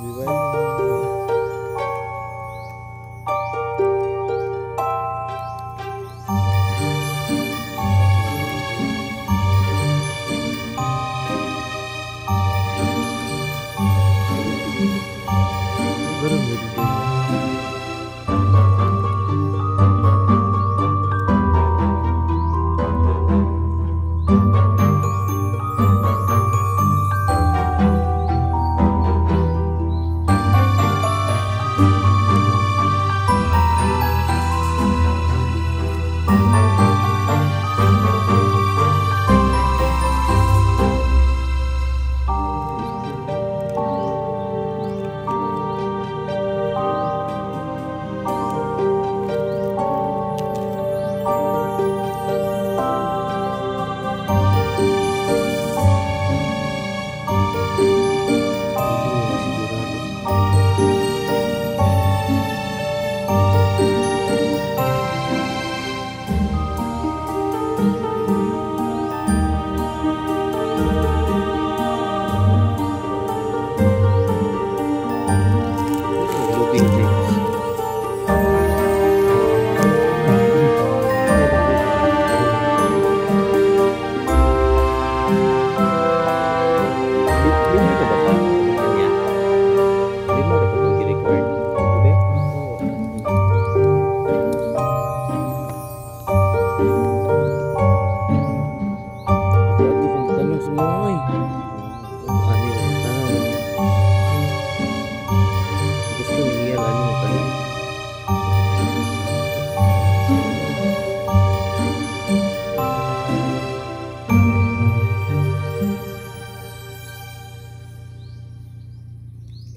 Bye bye.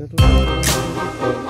Tanto...